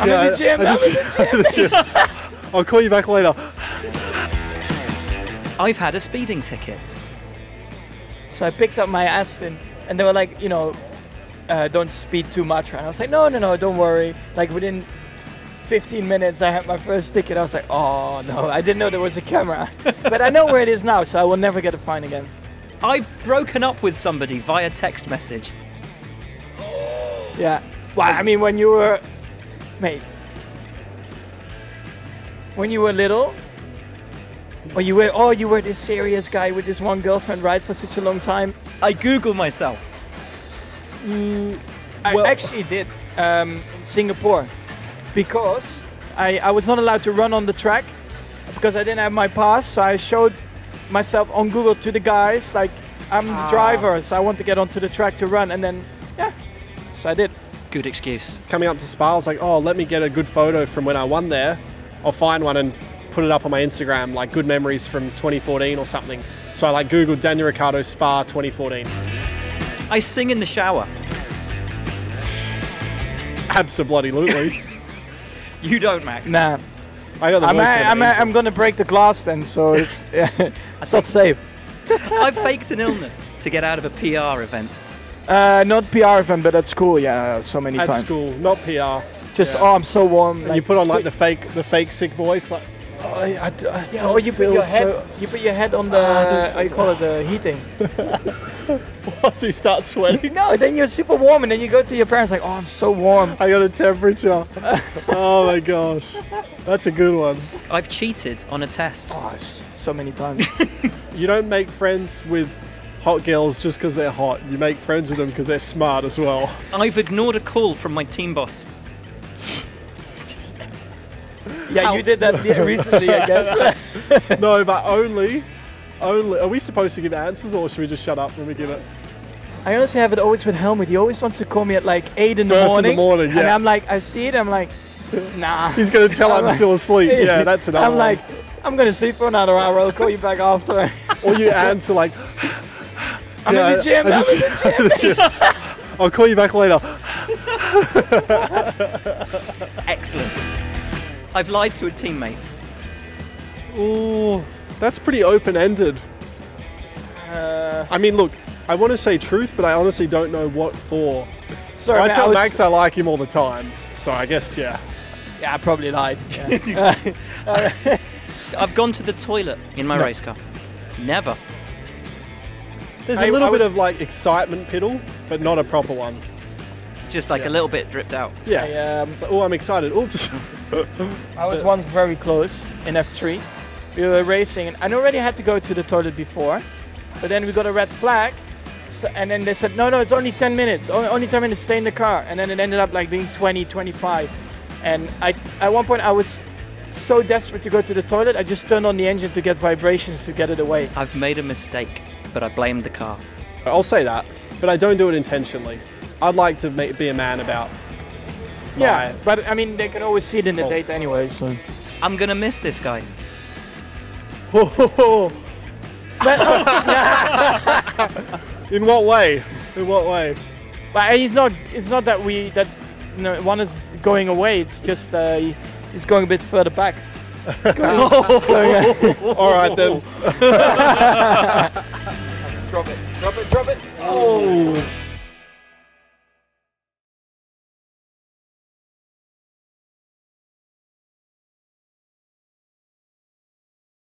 I'm in the gym. I I'm just- in the gym. the gym. I'll call you back later. I've had a speeding ticket. So I picked up my Aston, and they were like, you know, uh, don't speed too much. And I was like, no, no, no, don't worry. Like within 15 minutes, I had my first ticket. I was like, oh no, I didn't know there was a camera. but I know where it is now, so I will never get a fine again. I've broken up with somebody via text message. Yeah. Well, I mean, when you were, mate, when you were little, or you were, oh, you were this serious guy with this one girlfriend, right, for such a long time. I Google myself. I Well- actually did um, in Singapore because I, I was not allowed to run on the track because I didn't have my pass. So I showed myself on Google to the guys like I'm the driver, so I want to get onto the track to run, and then yeah, so I did. Good excuse. Coming up to Spa, I was like, oh, let me get a good photo from when I won there. I'll find one and put it up on my Instagram, like good memories from 2014 or something. So I like Googled Daniel Ricciardo Spa 2014. I sing in the shower. Absolutely. You don't, Max. Nah, I got the I'm, voice I'm, an. I'm gonna break the glass then, so it's it's not safe. I've faked an illness to get out of a PR event. Uh, not PR event, but at school, yeah, so many at times. school, not PR. Just yeah. oh, I'm so warm. And you put on like the fake, the fake sick voice, like. Oh, I, I, d- I Yeah, don't or you put feel your head, so- you put your head on the, Ah, I don't you call it, the heating. so you start sweating. no, then you're super warm, and then you go to your parents like, oh, I'm so warm. I got a temperature. oh my gosh, that's a good one. I've cheated on a test. Oh, so many times. You don't make friends with hot girls just because they're hot. You make friends with them because they're smart as well. I've ignored a call from my team boss. yeah, you did that recently, I guess. no, but only, only. Are we supposed to give answers or should we just shut up when we give it? I honestly have it always with Helmut. He always wants to call me at like eight in the First in the morning. morning, And yeah. I'm like, I see it. I'm like, nah. He's gonna tell I'm like- still asleep. Yeah, that's another I'm one. like, I'm gonna sleep for another hour. I'll call you back after. or you answer like. I'm in the gym. I I'm just- in the gym. I'll call you back later. Excellent. I've lied to a teammate. Ooh, that's pretty open-ended. Uh, I mean, look, I want to say truth, but I honestly don't know what for. sorry, I man, tell was- Max I like him all the time, so I guess yeah. Yeah, I probably lied. Yeah. I've gone to the toilet in my No. race car. Never. There's I- a little I bit was- of like excitement piddle, but not a proper one. Just like Yeah. a little bit dripped out. Yeah. I, um, It's like, oh, I'm excited. Oops. I was once very close in F3. We were racing, and I already had to go to the toilet before, but then we got a red flag, so, and then they said, no, no, it's only 10 minutes, only, only 10 minutes, stay in the car. And then it ended up like being 20, 25. And I, at one point, I was so desperate to go to the toilet, I just turned on the engine to get vibrations to get it away. I've made a mistake, but I blamed the car. I'll say that, but I don't do it intentionally. I'd like to make, be a man about. Yeah, but I mean, they can always see it in the Faults. data anyway, so. I'm gonna miss this guy. In what way? In what way? But he's not. It's not that we that you know, one is going away. It's just uh, he's going a bit further back. Going- going, uh, All right then. Falou!